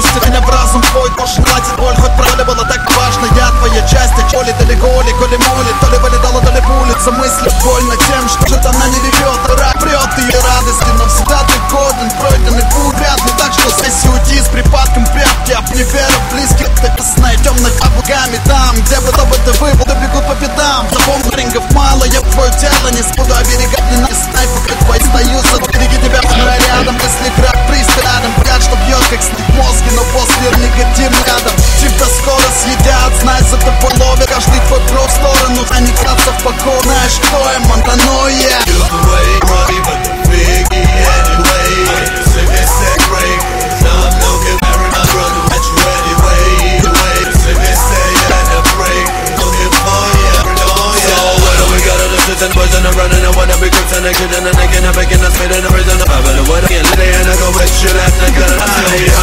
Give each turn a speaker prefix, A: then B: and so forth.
A: в разум твой тоже хватит боль. Хоть правда было так важно, я твоя часть. А ли далеко, ли коли молит То ли вылетала, то ли пулица Мысли больно тем, что же она не ревет Рак прет ее радости Навсегда ты годен, пройденный путь Вряд ли так, что сессия уйти с припадком прятки Об не веру близких, ты знай темных облаками Там, где бы то бы ты выбыл, да бегут по пятам. Запомни, рингов мало, я твое тело не буду оберегать крок в сторону, а не краться в покой Знаешь, кто я, Монтаноя
B: You're the way, money, but the figgy anyway Sick and sick break Now I'm looking married, my brother at you anyway The way the sick and say and the break Looking for you, know ya So what do we got all the shit and boys and I'm running I wanna be crips and I kid and I can have a and I spit and I raise and I have it What I can lay and I go with shit and I got an